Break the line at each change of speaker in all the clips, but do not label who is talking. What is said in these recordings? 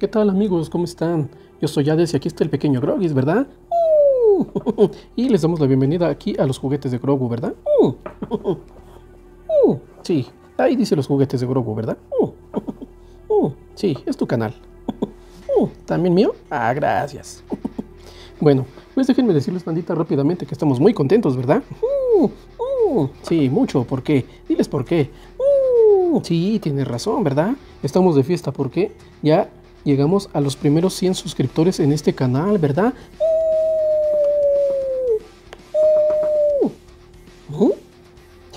¿Qué tal amigos? ¿Cómo están? Yo soy Hades y aquí está el pequeño Grogis, ¿verdad? Y les damos la bienvenida aquí a los juguetes de Grogu, ¿verdad? Sí, ahí dice los juguetes de Grogu, ¿verdad? Sí, es tu canal. ¿También mío? Ah, gracias. Bueno, pues déjenme decirles, bandita, rápidamente que estamos muy contentos, ¿verdad? Sí, mucho. ¿Por qué? Diles por qué. Sí, tienes razón, ¿verdad? Estamos de fiesta porque ya llegamos a los primeros 100 suscriptores en este canal, ¿verdad?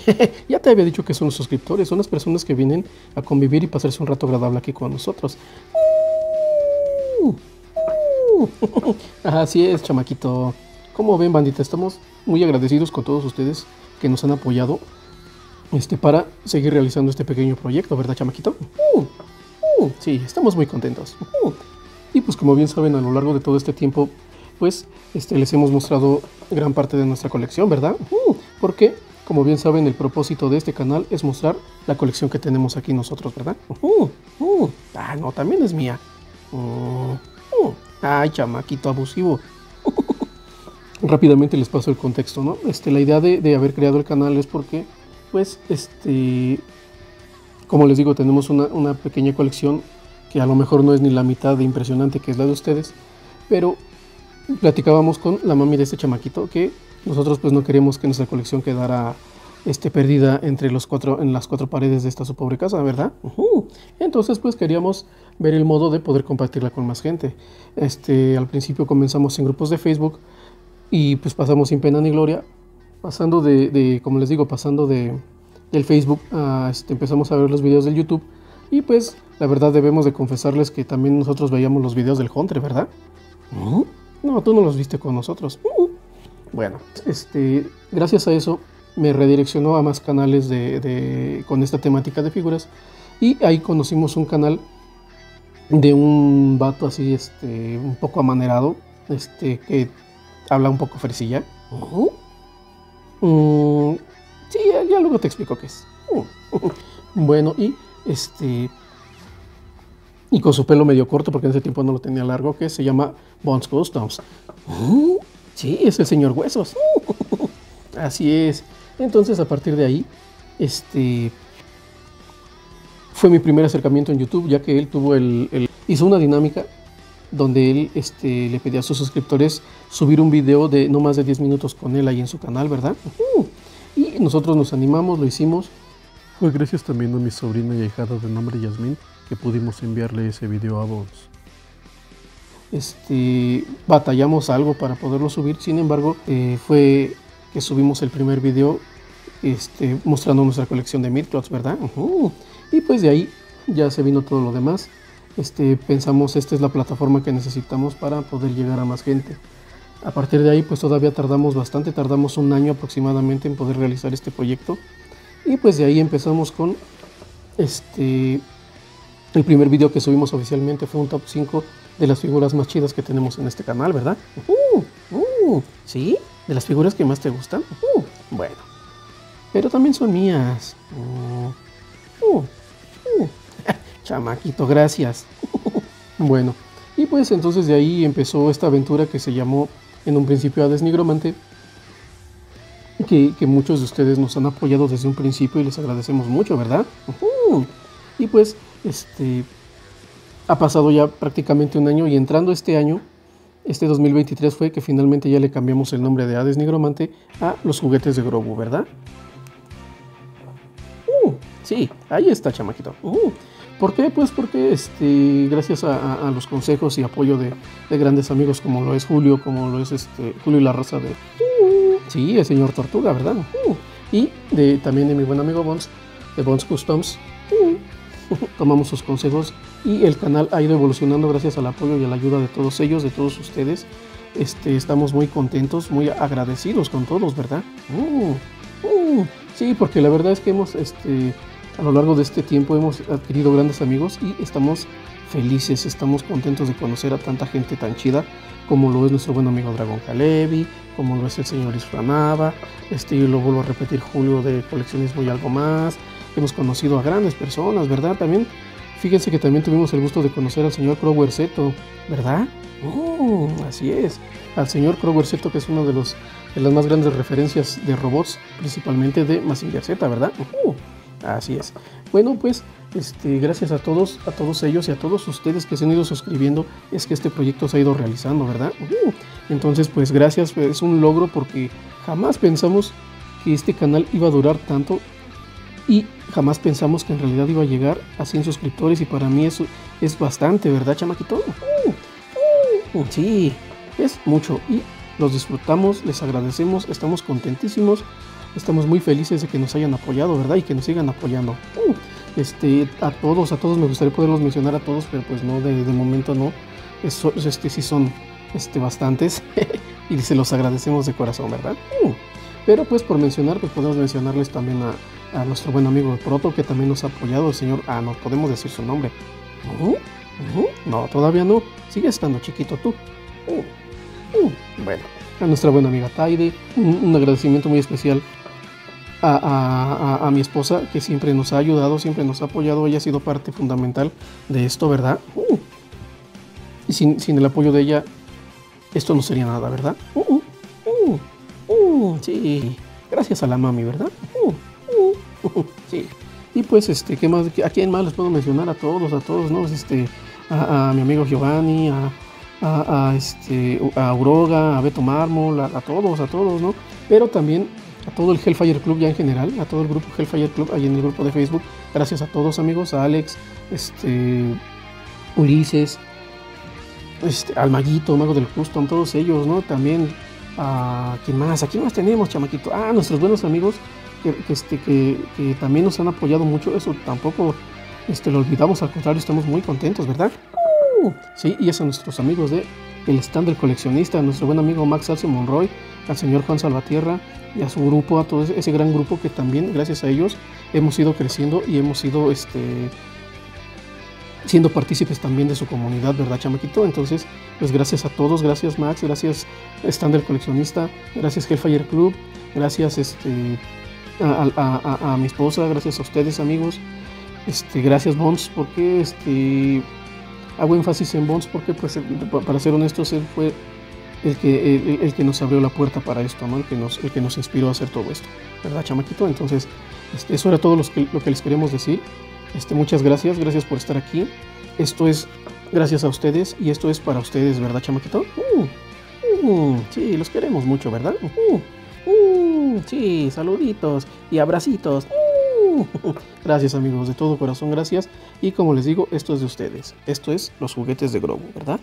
ya te había dicho que son los suscriptores, son las personas que vienen a convivir y pasarse un rato agradable aquí con nosotros. Así es, chamaquito. Como ven, bandita, estamos muy agradecidos con todos ustedes que nos han apoyado este, para seguir realizando este pequeño proyecto, ¿verdad, chamaquito? Uh, uh, sí, estamos muy contentos. Uh. y pues como bien saben, a lo largo de todo este tiempo, pues este, les hemos mostrado gran parte de nuestra colección, ¿verdad? porque, como bien saben, el propósito de este canal es mostrar la colección que tenemos aquí nosotros, ¿verdad? ah, no, también es mía. ay, chamaquito abusivo. Rápidamente les paso el contexto, ¿no? Este, la idea de, de haber creado el canal es porque pues, este, como les digo, tenemos una, pequeña colección que a lo mejor no es ni la mitad de impresionante que es la de ustedes, pero platicábamos con la mami de este chamaquito que nosotros pues no queremos que nuestra colección quedara este, perdida entre los cuatro, en las cuatro paredes de esta su pobre casa, ¿verdad? Entonces pues queríamos ver el modo de poder compartirla con más gente. Este, al principio comenzamos en grupos de Facebook y pues pasamos sin pena ni gloria pasando de, como les digo, pasando de, del Facebook, este, empezamos a ver los videos del YouTube. Y pues la verdad debemos de confesarles que también nosotros veíamos los videos del Hunter, ¿verdad? No, tú no los viste con nosotros. Bueno, este, gracias a eso me redireccionó a más canales de, con esta temática de figuras. Y ahí conocimos un canal de un vato así, este, un poco amanerado, este, que habla un poco fresilla. Mm, ya, luego te explico qué es. Mm. bueno, y este. Y con su pelo medio corto, porque en ese tiempo no lo tenía largo, que se llama Bones Customs. Mm, sí, es el señor Huesos. Así es. Entonces, a partir de ahí, este. Fue mi primer acercamiento en YouTube, ya que él tuvo el hizo una dinámica donde él este, le pedía a sus suscriptores subir un video de no más de 10 minutos con él ahí en su canal, ¿verdad? Y nosotros nos animamos, lo hicimos. Fue gracias también a mi sobrina y ahijada de nombre Yasmin que pudimos enviarle ese video a Bones. Este, batallamos algo para poderlo subir, sin embargo, eh, fue que subimos el primer video este, mostrando nuestra colección de Midcloths, ¿verdad? Y pues de ahí ya se vino todo lo demás este, pensamos esta es la plataforma que necesitamos para poder llegar a más gente. A partir de ahí pues todavía tardamos bastante, tardamos un año aproximadamente en poder realizar este proyecto y pues de ahí empezamos con este el primer video que subimos oficialmente fue un top 5 de las figuras más chidas que tenemos en este canal, ¿verdad? Uh, uh, ¿Sí? ¿De las figuras que más te gustan? Uh, bueno, pero también son mías. Uh, uh, Chamaquito, gracias. bueno, y pues entonces de ahí empezó esta aventura que se llamó en un principio Hades Nigromante, que, que muchos de ustedes nos han apoyado desde un principio y les agradecemos mucho, ¿verdad? Y pues, este, ha pasado ya prácticamente un año y entrando este año, este 2023 fue que finalmente ya le cambiamos el nombre de Hades Nigromante a los juguetes de Grogu, ¿verdad? Uh, sí, ahí está, chamaquito. Uh, ¿Por qué? Pues porque este, gracias a, los consejos y apoyo de, grandes amigos como lo es Julio, como lo es este, Julio y la raza de... sí, el señor Tortuga, ¿verdad? y de, también de mi buen amigo Bones, de Bones Customs. tomamos sus consejos y el canal ha ido evolucionando gracias al apoyo y a la ayuda de todos ellos, de todos ustedes. Este, estamos muy contentos, muy agradecidos con todos, ¿verdad? Uh, uh, sí, porque la verdad es que hemos... Este, a lo largo de este tiempo hemos adquirido grandes amigos y estamos felices, estamos contentos de conocer a tanta gente tan chida como lo es nuestro buen amigo Dragón Calevi, como lo es el señor Isranava, este, yo lo vuelvo a repetir, Julio de Coleccionismo y algo más. Hemos conocido a grandes personas, ¿verdad? También fíjense que también tuvimos el gusto de conocer al señor Crower Seto, ¿verdad? Oh, así es. Al señor que es uno de las más grandes referencias de robots, principalmente de Massinger Z, ¿verdad? Uh, así es. Bueno, pues este, gracias a todos, a todos ellos y a todos ustedes que se han ido suscribiendo, es que este proyecto se ha ido realizando, ¿verdad? Entonces, pues gracias, es un logro porque jamás pensamos que este canal iba a durar tanto y jamás pensamos que en realidad iba a llegar a 100 suscriptores y para mí eso es bastante, ¿verdad, chamaquito? Sí, es mucho y los disfrutamos, les agradecemos, estamos contentísimos, estamos muy felices de que nos hayan apoyado, ¿verdad? Y que nos sigan apoyando. Uh, este, a todos, a todos me gustaría poderlos mencionar a todos, pero pues no, de, momento no. este, sí son este, bastantes y se los agradecemos de corazón, ¿verdad? Uh, pero pues por mencionar, pues podemos mencionarles también a, nuestro buen amigo Proto, que también nos ha apoyado, el señor, ah, no podemos decir su nombre. Uh, no, todavía no, sigue estando chiquito tú. bueno, a nuestra buena amiga Taide, un agradecimiento muy especial a, mi esposa, que siempre nos ha ayudado, siempre nos ha apoyado, ella ha sido parte fundamental de esto, ¿verdad? Uh. y sin, el apoyo de ella, esto no sería nada, ¿verdad? Uh, uh, sí, gracias a la mami, ¿verdad? sí. Y pues, este, ¿qué más? ¿A quién más les puedo mencionar? A todos, a todos, ¿no? Este, a, mi amigo Giovanni, a, este, a Auroga, a Beto Mármol, a, todos, a todos, ¿no? Pero también a todo el Hellfire Club ya en general, a todo el grupo Hellfire Club ahí en el grupo de Facebook. Gracias a todos amigos, a Alex, este, Ulises, este, al Maguito, Mago del Custom, todos ellos, ¿no? También a quién más, a quién más tenemos, chamaquito. Ah, nuestros buenos amigos que, este, que, también nos han apoyado mucho, eso tampoco este, lo olvidamos, al contrario, estamos muy contentos, ¿verdad? Uh, sí, y a nuestros amigos de el stand coleccionista, a nuestro buen amigo Max Alce Monroy, al señor Juan Salvatierra, y a su grupo, a todo ese gran grupo que también, gracias a ellos, hemos ido creciendo y hemos ido este, siendo partícipes también de su comunidad, ¿verdad, chamaquito? Entonces, pues gracias a todos, gracias Max, gracias Stand Coleccionista, gracias Hellfire Club, gracias este, a, mi esposa, gracias a ustedes, amigos, este, gracias Bonds, porque este, hago énfasis en Bonds porque, pues, para ser honestos, él fue el que, el, que nos abrió la puerta para esto, ¿no? el, que nos, el que nos inspiró a hacer todo esto, ¿verdad, chamaquito? Entonces, este, eso era todo lo que, lo que les queremos decir. Este, muchas gracias, gracias por estar aquí. Esto es gracias a ustedes y esto es para ustedes, ¿verdad, chamaquito? Uh, uh, sí, los queremos mucho, ¿verdad? Uh, sí, saluditos y abracitos. Gracias amigos, de todo corazón, gracias. Y como les digo, esto es de ustedes. Esto es los juguetes de Grogu, ¿verdad?